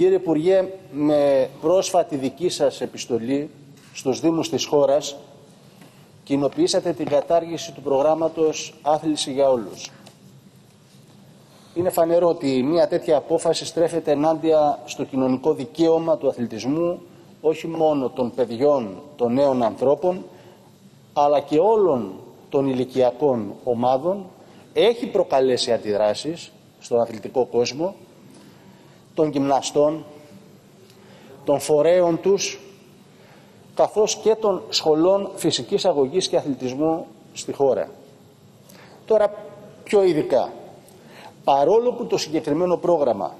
Κύριε Υπουργέ, με πρόσφατη δική σας επιστολή στους Δήμους της χώρας κοινοποιήσατε την κατάργηση του προγράμματος Άθληση για όλους. Είναι φανερό ότι μια τέτοια απόφαση στρέφεται ενάντια στο κοινωνικό δικαίωμα του αθλητισμού όχι μόνο των παιδιών, των νέων ανθρώπων, αλλά και όλων των ηλικιακών ομάδων, έχει προκαλέσει αντιδράσεις στον αθλητικό κόσμο, των γυμναστών, των φορέων τους, καθώς και των σχολών φυσικής αγωγής και αθλητισμού στη χώρα. Τώρα πιο ειδικά, παρόλο που το συγκεκριμένο πρόγραμμα,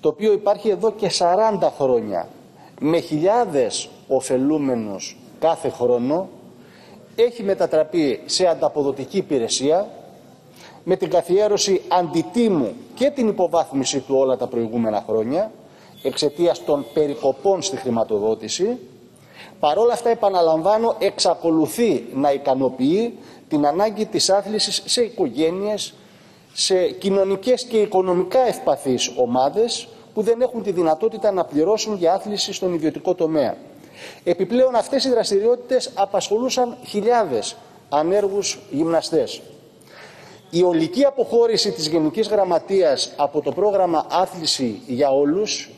το οποίο υπάρχει εδώ και 40 χρόνια, με χιλιάδες ωφελούμενους κάθε χρόνο, έχει μετατραπεί σε ανταποδοτική υπηρεσία, με την καθιέρωση αντιτίμου και την υποβάθμιση του όλα τα προηγούμενα χρόνια, εξαιτίας των περικοπών στη χρηματοδότηση, παρόλα αυτά επαναλαμβάνω εξακολουθεί να ικανοποιεί την ανάγκη της άθλησης σε οικογένειες, σε κοινωνικές και οικονομικά ευπαθείς ομάδες που δεν έχουν τη δυνατότητα να πληρώσουν για άθληση στον ιδιωτικό τομέα. Επιπλέον αυτές οι δραστηριότητες απασχολούσαν χιλιάδες ανέργους γυμναστές. Η ολική αποχώρηση της Γενικής Γραμματείας από το πρόγραμμα άθληση για όλους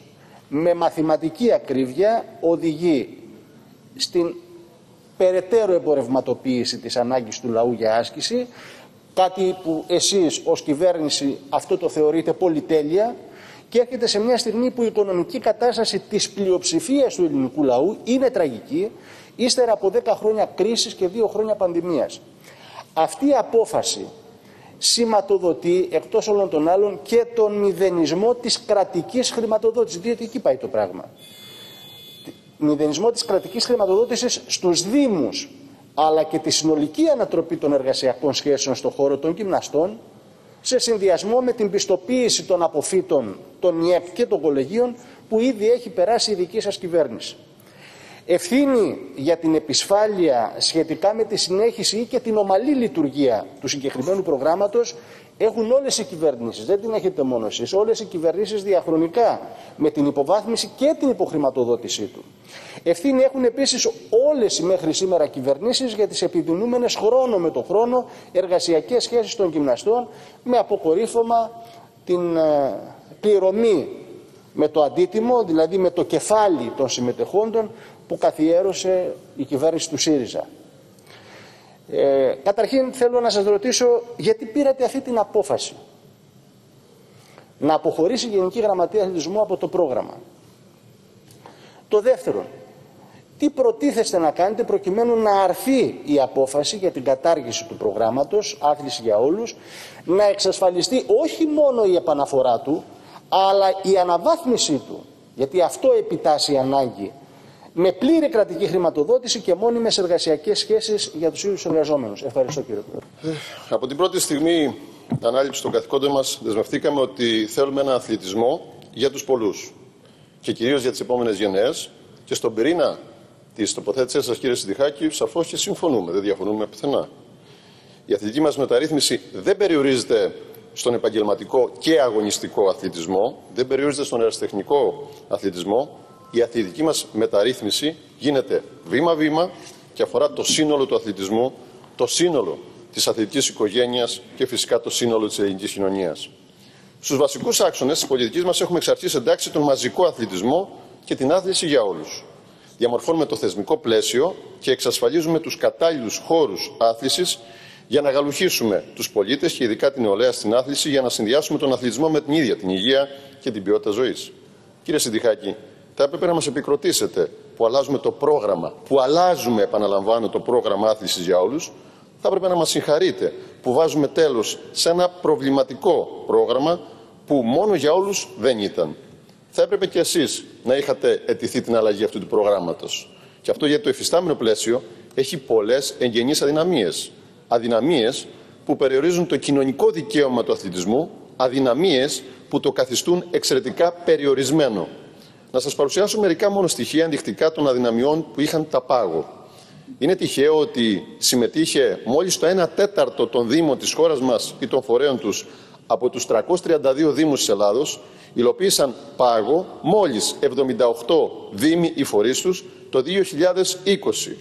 με μαθηματική ακρίβεια οδηγεί στην περαιτέρω εμπορευματοποίηση της ανάγκης του λαού για άσκηση κάτι που εσείς ως κυβέρνηση αυτό το θεωρείτε πολυτέλεια και έρχεται σε μια στιγμή που η οικονομική κατάσταση της πλειοψηφίας του ελληνικού λαού είναι τραγική ύστερα από 10 χρόνια κρίσης και 2 χρόνια πανδημίας. Αυτή η απόφαση σηματοδοτεί εκτός όλων των άλλων και τον μηδενισμό της κρατικής χρηματοδότησης, διότι εκεί πάει το πράγμα. Μηδενισμό της κρατικής χρηματοδότησης στους Δήμους, αλλά και τη συνολική ανατροπή των εργασιακών σχέσεων στον χώρο των γυμναστών, σε συνδυασμό με την πιστοποίηση των αποφύτων των ΙΕΠ και των κολεγίων που ήδη έχει περάσει η δική σας κυβέρνηση. Ευθύνη για την επισφάλεια σχετικά με τη συνέχιση ή και την ομαλή λειτουργία του συγκεκριμένου προγράμματος έχουν όλες οι κυβερνήσεις, δεν την έχετε μόνο εσείς, όλες οι κυβερνήσεις διαχρονικά με την υποβάθμιση και την υποχρηματοδότησή του. Ευθύνη έχουν επίσης όλες οι μέχρι σήμερα κυβερνήσεις για τις επιδεινούμενες χρόνο με το χρόνο εργασιακές σχέσεις των γυμναστών με αποκορύφωμα την ε, πληρωμή με το αντίτιμο, δηλαδή με το κεφάλι των συμμετεχόντων που καθιέρωσε η κυβέρνηση του ΣΥΡΙΖΑ. Ε, καταρχήν θέλω να σας ρωτήσω γιατί πήρατε αυτή την απόφαση να αποχωρήσει η Γενική Γραμματεία Αθλητισμού από το πρόγραμμα; Το δεύτερο, τι προτίθεστε να κάνετε προκειμένου να αρθεί η απόφαση για την κατάργηση του προγράμματος, άθληση για όλους, να εξασφαλιστεί όχι μόνο η επαναφορά του, αλλά η αναβάθμιση του, γιατί αυτό επιτάσσει η ανάγκη με πλήρη κρατική χρηματοδότηση και μόνιμες εργασιακές σχέσεις για τους ίδιους εργαζόμενους. Ευχαριστώ κύριε Πρόεδρε. Από την πρώτη στιγμή ανάληψη των καθηκόντων μας δεσμευτήκαμε ότι θέλουμε ένα αθλητισμό για τους πολλούς και κυρίως για τις επόμενες γενναίες και στον πυρήνα της τοποθέτησής σας κύριε Συνδυχάκη σαφώς και συμφωνούμε, δεν διαφωνούμε πουθενά. Η αθλητική μας μεταρρύθμιση δεν περιορίζεται στον επαγγελματικό και αγωνιστικό αθλητισμό, δεν περιορίζεται στον αεραστεχνικό αθλητισμό, η αθλητική μας μεταρρύθμιση γίνεται βήμα-βήμα και αφορά το σύνολο του αθλητισμού, το σύνολο της αθλητικής οικογένειας και φυσικά το σύνολο της ελληνικής κοινωνίας. Στους βασικούς άξονες της πολιτικής μας έχουμε εξαρτήσει εντάξει τον μαζικό αθλητισμό και την άθληση για όλους. Διαμορφώνουμε το θεσμικό πλαίσιο και εξασφαλίζουμε τους κατάλληλους χώρους άθλησης για να γαλουχίσουμε τους πολίτες και ειδικά την νεολαία στην άθληση για να συνδυάσουμε τον αθλητισμό με την ίδια την υγεία και την ποιότητα ζωής. Κύριε Συνδυχάκη, θα έπρεπε να μας επικροτήσετε που αλλάζουμε το πρόγραμμα, που αλλάζουμε, επαναλαμβάνω, το πρόγραμμα άθλησης για όλους, θα έπρεπε να μας συγχαρείτε που βάζουμε τέλος σε ένα προβληματικό πρόγραμμα που μόνο για όλους δεν ήταν. Θα έπρεπε και εσείς να είχατε ετηθεί την αλλαγή αυτού του προγράμματος. Και αυτό γιατί το εφιστάμενο πλαίσιο έχει πολλές εγγενείς αδυναμίες. Αδυναμίες που περιορίζουν το κοινωνικό δικαίωμα του αθλητισμού, αδυναμίες που το καθιστούν εξαιρετικά περιορισμένο. Να σας παρουσιάσω μερικά μόνο στοιχεία ενδεικτικά των αδυναμιών που είχαν τα πάγο. Είναι τυχαίο ότι συμμετείχε μόλις το 1 τέταρτο των Δήμων της χώρας μας ή των φορέων τους από τους 332 Δήμους της Ελλάδος υλοποίησαν πάγο μόλις 78 Δήμοι ή φορείς τους το 2020.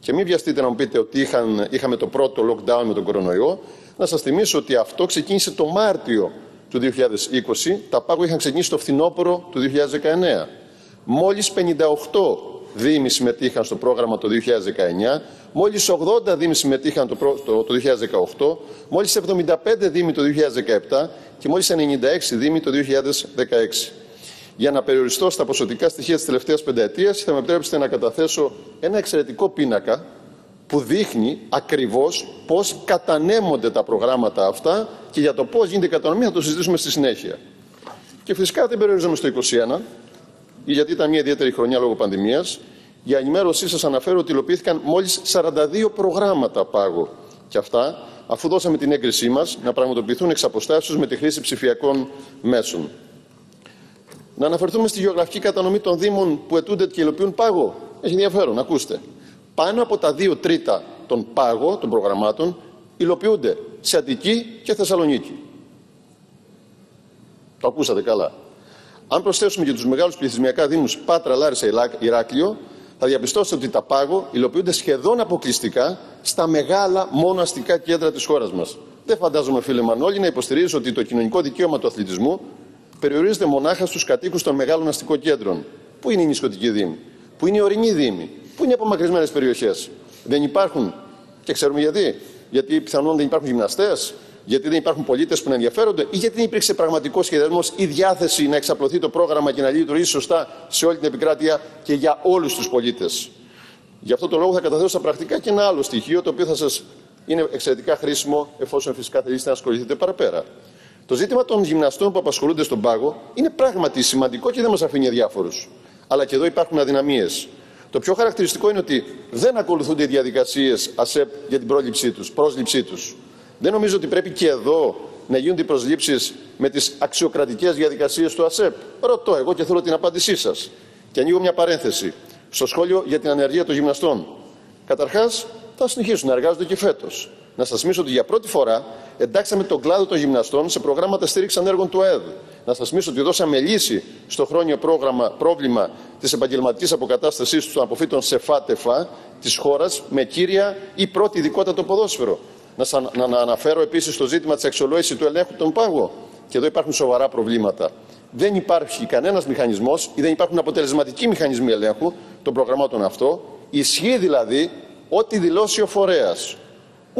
Και μην βιαστείτε να μου πείτε ότι είχαν, είχαμε το πρώτο lockdown με τον κορονοϊό. Να σας θυμίσω ότι αυτό ξεκίνησε το Μάρτιο του 2020. Τα πάγο είχαν ξεκινήσει το φθινόπωρο του 2019. Μόλις 58 Δήμοι συμμετείχαν στο πρόγραμμα το 2019, μόλις 80 Δήμοι συμμετείχαν το, το, το 2018, μόλις 75 Δήμοι το 2017 και μόλις 96 Δήμοι το 2016. Για να περιοριστώ στα ποσοτικά στοιχεία της τελευταίας πενταετίας, θα με επιτρέψετε να καταθέσω ένα εξαιρετικό πίνακα που δείχνει ακριβώς πώς κατανέμονται τα προγράμματα αυτά και για το πώς γίνεται η κατανομή θα το συζητήσουμε στη συνέχεια. Και φυσικά δεν περιορίζομαι στο 2021, γιατί ήταν μια ιδιαίτερη χρονιά λόγω πανδημίας. Για ενημέρωσή σας αναφέρω ότι υλοποιήθηκαν μόλις 42 προγράμματα πάγου. Και αυτά, αφού δώσαμε την έγκρισή μας, να πραγματοποιηθούν εξ αποστάσεως με τη χρήση ψηφιακών μέσων. Να αναφερθούμε στη γεωγραφική κατανομή των Δήμων που ετούνται και υλοποιούν πάγο. Έχει ενδιαφέρον, ακούστε. Πάνω από τα δύο τρίτα των πάγο, των προγραμμάτων, υλοποιούνται σε Αττική και Θεσσαλονίκη. Το ακούσατε καλά. Αν προσθέσουμε και τους μεγάλους πληθυσμιακά Δήμους Πάτρα, Λάρισα, Ηράκλειο, θα διαπιστώσετε ότι τα πάγο υλοποιούνται σχεδόν αποκλειστικά στα μεγάλα μόνο αστικά κέντρα της χώρας μας. Δεν φαντάζομαι, φίλε Μανώλη, να υποστηρίζεις ότι το κοινωνικό δικαίωμα του αθλητισμού περιορίζεται μονάχα στους κατοίκους των μεγάλων αστικών κέντρων. Πού είναι οι νησιωτικοί Δήμοι, πού είναι οι ορεινοί Δήμοι, πού είναι οι απομακρυσμένες περιοχές. Δεν υπάρχουν. Και ξέρουμε γιατί. Γιατί πιθανόν δεν υπάρχουν γυμναστές, γιατί δεν υπάρχουν πολίτες που να ενδιαφέρονται ή γιατί δεν υπήρξε πραγματικός σχεδιασμός ή διάθεση να εξαπλωθεί το πρόγραμμα και να λειτουργήσει σωστά σε όλη την επικράτεια και για όλους τους πολίτες. Γι' αυτό το λόγο θα καταθέσω στα πρακτικά και ένα άλλο στοιχείο το οποίο θα σας είναι εξαιρετικά χρήσιμο εφόσον φυσικά θέλετε να ασχοληθείτε παραπέρα. Το ζήτημα των γυμναστών που απασχολούνται στον πάγο είναι πράγματι σημαντικό και δεν μας αφήνει αδιάφορους. Αλλά και εδώ υπάρχουν αδυναμίες. Το πιο χαρακτηριστικό είναι ότι δεν ακολουθούνται οι διαδικασίες ΑΣΕΠ για την πρόληψή τους, πρόσληψή τους. Δεν νομίζω ότι πρέπει και εδώ να γίνονται οι προσλήψεις με τις αξιοκρατικές διαδικασίες του ΑΣΕΠ. Ρωτώ εγώ και θέλω την απάντησή σας. Και ανοίγω μια παρένθεση στο σχόλιο για την ανεργία των γυμναστών. Καταρχάς, θα συνεχίσουν να εργάζονται και φέτος. Να σας θυμίσω ότι για πρώτη φορά εντάξαμε τον κλάδο των γυμναστών σε προγράμματα στήριξης ανέργων του ΑΕΔ. Να σας θυμίσω ότι δώσαμε λύση στο χρόνιο πρόγραμμα, πρόβλημα της επαγγελματικής αποκατάστασής του των αποφύτων σε ΦΑΤΕΦΑ της χώρας με κύρια ή πρώτη ειδικότητα το ποδόσφαιρο. Να, να αναφέρω επίσης το ζήτημα της αξιολόγησης του ελέγχου των πάγων. Και εδώ υπάρχουν σοβαρά προβλήματα. Δεν υπάρχει κανένας μηχανισμός ή δεν υπάρχουν αποτελεσματικοί μηχανισμοί ελέγχου των προγραμμάτων αυτό. Ισχύει δηλαδή ό,τι δηλώσει ο φορέας.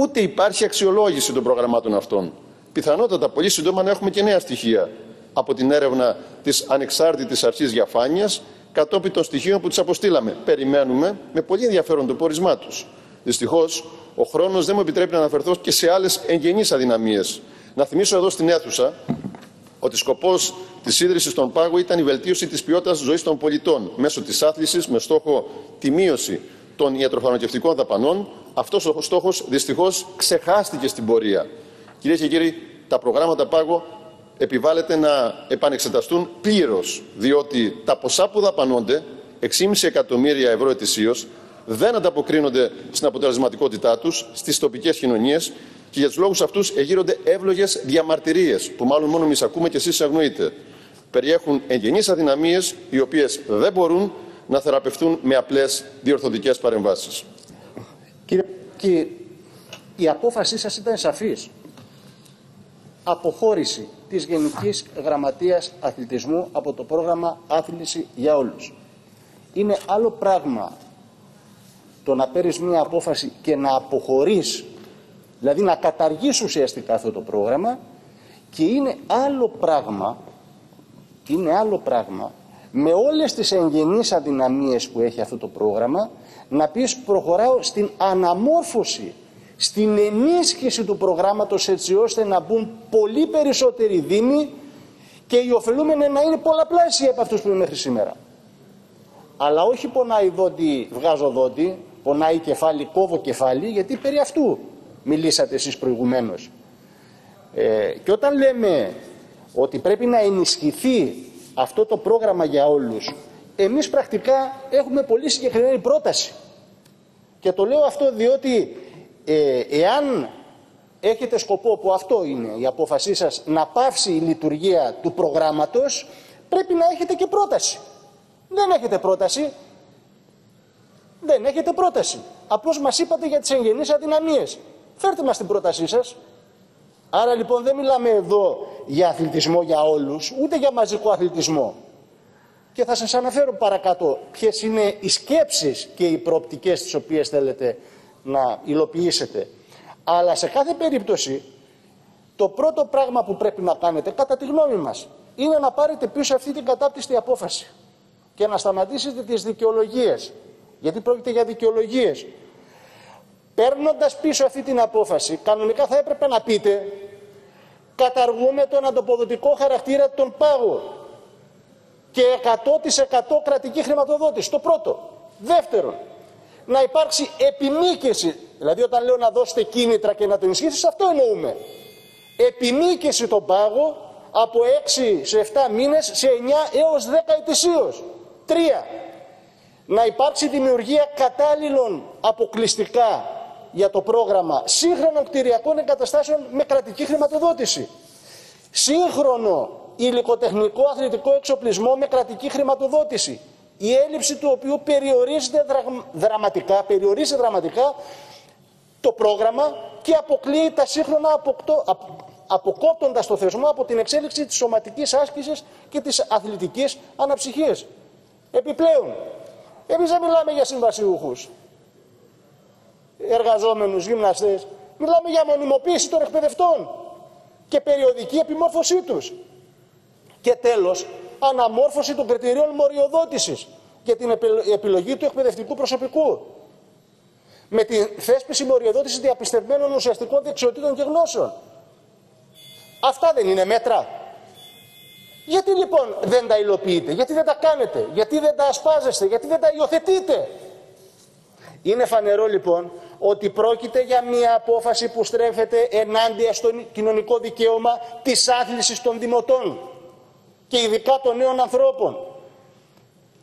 Ούτε υπάρχει αξιολόγηση των προγραμμάτων αυτών. Πιθανότατα πολύ σύντομα να έχουμε και νέα στοιχεία από την έρευνα της ανεξάρτητης αρχής διαφάνειας κατόπιν των στοιχείων που του αποστήλαμε. Περιμένουμε με πολύ ενδιαφέρον το πόρισμά τους. Δυστυχώς, ο χρόνος δεν μου επιτρέπει να αναφερθώ και σε άλλες εγγενείς αδυναμίες. Να θυμίσω εδώ στην αίθουσα ότι σκοπός της ίδρυσης των πάγων ήταν η βελτίωση της ποιότητας ζωής των πολιτών μέσω της άθλησης με στόχο τη μείωση των ιατροφαρμακευτικών δαπανών. Αυτός ο στόχος δυστυχώς ξεχάστηκε στην πορεία. Κυρίες και κύριοι, τα προγράμματα πάγο επιβάλλεται να επανεξεταστούν πλήρως, διότι τα ποσά που δαπανώνται, 6,5 εκατομμύρια ευρώ ετησίως, δεν ανταποκρίνονται στην αποτελεσματικότητά τους στις τοπικές κοινωνίες και για τους λόγους αυτούς εγείρονται εύλογες διαμαρτυρίες που μάλλον μόνο εμείς ακούμε και εσείς αγνοείτε. Περιέχουν εγγενείς αδυναμίες οι οποίες δεν μπορούν να θεραπευτούν με απλές διορθωτικές παρεμβάσεις. Κύριε, η απόφασή σας ήταν σαφής. Αποχώρηση της Γενικής Γραμματείας Αθλητισμού από το πρόγραμμα Άθληση για Όλους. Είναι άλλο πράγμα το να παίρνεις μια απόφαση και να αποχωρείς, δηλαδή να καταργείς ουσιαστικά αυτό το πρόγραμμα και είναι άλλο πράγμα, είναι άλλο πράγμα με όλες τις εγγενείς αδυναμίες που έχει αυτό το πρόγραμμα να πεις προχωράω στην αναμόρφωση, στην ενίσχυση του προγράμματος έτσι ώστε να μπουν πολύ περισσότεροι δήμοι και οι ωφελούμενοι να είναι πολλαπλάσιοι από αυτούς που είναι μέχρι σήμερα. Αλλά όχι πονάει δόντι, βγάζω δόντι, πονάει κεφάλι, κόβω κεφάλι, γιατί περί αυτού μιλήσατε εσείς προηγουμένως. Ε, και όταν λέμε ότι πρέπει να ενισχυθεί αυτό το πρόγραμμα για όλους, εμείς πρακτικά έχουμε πολύ συγκεκριμένη πρόταση. Και το λέω αυτό διότι ε, εάν έχετε σκοπό που αυτό είναι η απόφασή σας να πάυσει η λειτουργία του προγράμματος πρέπει να έχετε και πρόταση. Δεν έχετε πρόταση. Δεν έχετε πρόταση. Απλώς μας είπατε για τις εγγενείς αδυναμίες. Φέρτε μας την πρότασή σας. Άρα λοιπόν δεν μιλάμε εδώ για αθλητισμό για όλους, ούτε για μαζικό αθλητισμό. Και θα σας αναφέρω παρακάτω ποιες είναι οι σκέψεις και οι προοπτικές τις οποίες θέλετε να υλοποιήσετε. Αλλά σε κάθε περίπτωση το πρώτο πράγμα που πρέπει να κάνετε, κατά τη γνώμη μας, είναι να πάρετε πίσω αυτή την κατάπτυστη απόφαση και να σταματήσετε τις δικαιολογίες. Γιατί πρόκειται για δικαιολογίες. Παίρνοντας πίσω αυτή την απόφαση, κανονικά θα έπρεπε να πείτε καταργούμε τον ανταποδοτικό χαρακτήρα των πάγων και 100% κρατική χρηματοδότηση. Το πρώτο. Δεύτερον, να υπάρξει επιμήκεση. Δηλαδή όταν λέω να δώσετε κίνητρα και να το ενισχύσετε, αυτό εννοούμε. Επιμήκεση τον πάγο από 6 σε 7 μήνες σε 9 έως 10 ετησίως. Τρία, να υπάρξει δημιουργία κατάλληλων αποκλειστικά για το πρόγραμμα σύγχρονων κτηριακών εγκαταστάσεων με κρατική χρηματοδότηση. Σύγχρονο υλικοτεχνικό αθλητικό εξοπλισμό με κρατική χρηματοδότηση. Η έλλειψη του οποίου περιορίζεται δραματικά, περιορίζει δραματικά το πρόγραμμα και αποκλείει τα σύγχρονα αποκτώ, αποκόπτοντας το θεσμό από την εξέλιξη της σωματικής άσκησης και της αθλητικής αναψυχίας. Επιπλέον, εμείς δεν μιλάμε για συμβασιούχους, εργαζόμενους, γυμναστές. Μιλάμε για μονιμοποίηση των εκπαιδευτών και περιοδική επιμόρφωσή τους. Και τέλος, αναμόρφωση των κριτηρίων μοριοδότησης για την επιλογή του εκπαιδευτικού προσωπικού. Με τη θέσπιση μοριοδότησης διαπιστευμένων ουσιαστικών δεξιοτήτων και γνώσεων. Αυτά δεν είναι μέτρα. Γιατί λοιπόν δεν τα υλοποιείτε, γιατί δεν τα κάνετε, γιατί δεν τα ασπάζεστε, γιατί δεν τα υιοθετείτε; Είναι φανερό λοιπόν ότι πρόκειται για μια απόφαση που στρέφεται ενάντια στο κοινωνικό δικαίωμα της άθλησης των δημοτών και ειδικά των νέων ανθρώπων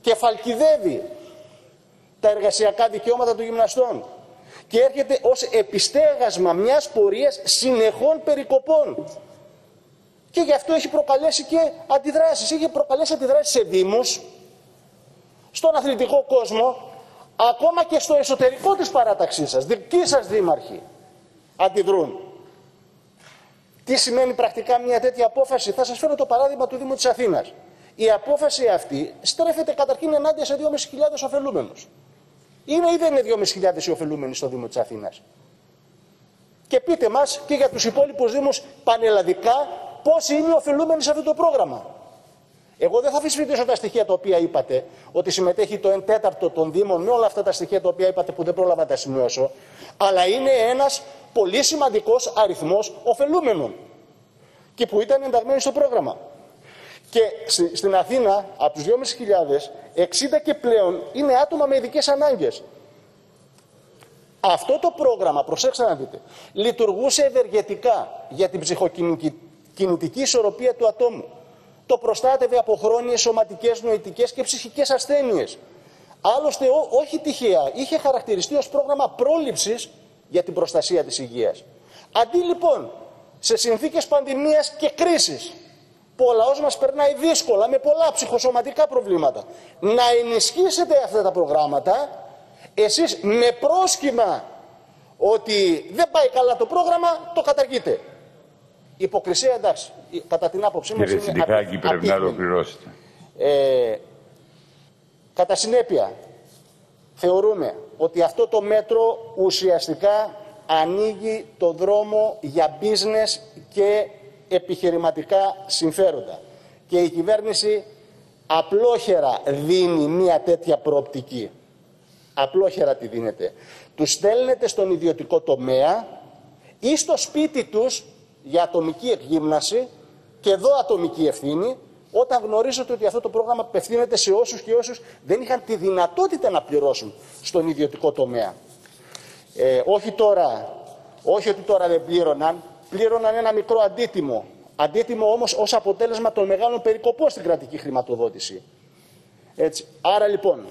και φαλκιδεύει τα εργασιακά δικαιώματα των γυμναστών και έρχεται ως επιστέγασμα μιας πορείας συνεχών περικοπών. Και γι' αυτό έχει προκαλέσει και αντιδράσεις. Έχει προκαλέσει αντιδράσεις σε δήμους, στον αθλητικό κόσμο, ακόμα και στο εσωτερικό της παράταξής σας, δική σας δήμαρχοι, αντιδρούν. Τι σημαίνει πρακτικά μια τέτοια απόφαση; Θα σας φέρω το παράδειγμα του Δήμου της Αθήνας. Η απόφαση αυτή στρέφεται καταρχήν ενάντια σε 2.500 ωφελούμενους. Είναι ή δεν είναι 2.500 οι ωφελούμενοι στο Δήμο της Αθήνας; Και πείτε μας και για τους υπόλοιπους Δήμους πανελλαδικά πόσοι είναι οι ωφελούμενοι σε αυτό το πρόγραμμα; Εγώ δεν θα αφισβητήσω τα στοιχεία τα οποία είπατε, ότι συμμετέχει το 1 τέταρτο των Δήμων με όλα αυτά τα στοιχεία τα οποία είπατε που δεν πρόλαβα να τα σημειώσω, αλλά είναι ένας πολύ σημαντικός αριθμός ωφελούμενων και που ήταν ενταγμένοι στο πρόγραμμα. Και στην Αθήνα, από τους 2.500, 60 και πλέον είναι άτομα με ειδικές ανάγκες. Αυτό το πρόγραμμα, προσέξτε να δείτε, λειτουργούσε ευεργετικά για την ψυχοκινητική ισορροπία του ατόμου το προστάτευε από χρόνιες σωματικές, νοητικές και ψυχικές ασθένειες. Άλλωστε, όχι τυχαία, είχε χαρακτηριστεί ως πρόγραμμα πρόληψης για την προστασία της υγείας. Αντί λοιπόν σε συνθήκες πανδημίας και κρίσης, που ο λαός μας περνάει δύσκολα, με πολλά ψυχοσωματικά προβλήματα, να ενισχύσετε αυτά τα προγράμματα, εσείς με πρόσχημα ότι δεν πάει καλά το πρόγραμμα, το καταργείτε. Υποκρισία εντάξει. Κατά την άποψή μας Κύριε Συντιχάκη, πρέπει να ολοκληρώσετε. Ε, κατά συνέπεια, θεωρούμε ότι αυτό το μέτρο ουσιαστικά ανοίγει το δρόμο για business και επιχειρηματικά συμφέροντα. Και η κυβέρνηση απλόχερα δίνει μια τέτοια προοπτική. Απλόχερα τη δίνεται. Τους στέλνετε στον ιδιωτικό τομέα ή στο σπίτι τους για ατομική εκγύμναση και εδώ ατομική ευθύνη, όταν γνωρίζετε ότι αυτό το πρόγραμμα απευθύνεται σε όσους και όσους δεν είχαν τη δυνατότητα να πληρώσουν στον ιδιωτικό τομέα. Ε, όχι τώρα, όχι ότι τώρα δεν πλήρωναν, πλήρωναν ένα μικρό αντίτιμο. Αντίτιμο όμως ως αποτέλεσμα των μεγάλων περικοπών στην κρατική χρηματοδότηση. Έτσι. Άρα λοιπόν,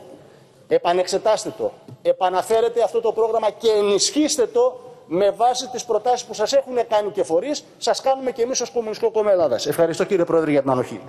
επανεξετάστε το, επαναφέρετε αυτό το πρόγραμμα και ενισχύστε το με βάση τις προτάσεις που σας έχουν κάνει και φορείς, σας κάνουμε και εμείς ως Κομμουνιστικό Κόμμα Ελλάδας. Ευχαριστώ κύριε Πρόεδρε για την ανοχή.